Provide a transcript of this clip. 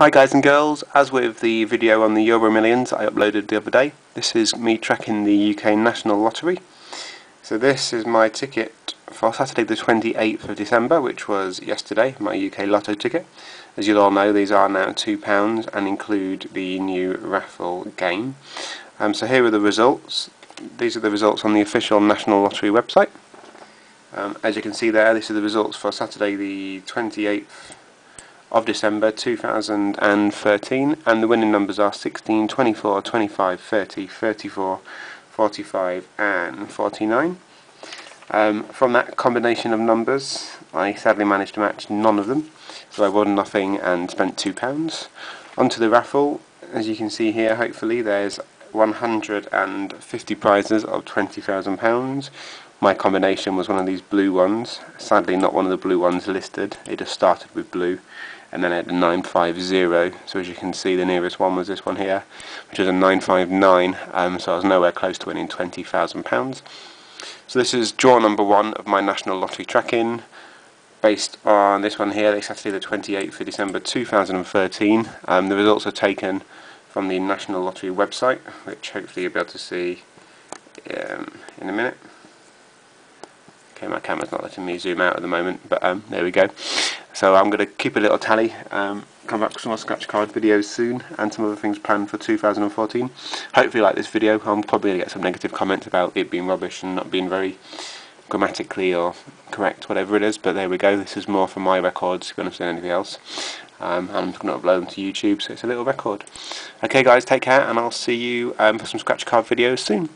Hi guys and girls, as with the video on the Euro Millions I uploaded the other day, this is me tracking the UK National Lottery. So this is my ticket for Saturday the 28th of December, which was yesterday, my UK Lotto ticket. As you'll all know, these are now £2 and include the new raffle game. Um, so here are the results. These are the results on the official National Lottery website. Um, as you can see there, these are the results for Saturday the 28th of December 2013 and the winning numbers are 16, 24, 25, 30, 34, 45 and 49. Um, from that combination of numbers I sadly managed to match none of them so I won nothing and spent £2. Onto the raffle, as you can see here hopefully there's 150 prizes of £20,000 my combination was one of these blue ones. Sadly not one of the blue ones listed. It just started with blue and then I had a 950 so as you can see the nearest one was this one here which is a 959 um, so I was nowhere close to winning £20,000 so this is draw number one of my national lottery tracking based on this one here, Saturday the 28th of December 2013 um, the results are taken from the National Lottery website which hopefully you'll be able to see um, in a minute. Okay my camera's not letting me zoom out at the moment but um, there we go so I'm going to keep a little tally, um, come back with some more scratch card videos soon, and some other things planned for 2014. Hopefully you like this video, I'm probably going to get some negative comments about it being rubbish and not being very grammatically or correct, whatever it is, but there we go, this is more for my records, if to say anything else. Um, and I'm going to upload them to YouTube, so it's a little record. Okay guys, take care, and I'll see you um, for some scratch card videos soon.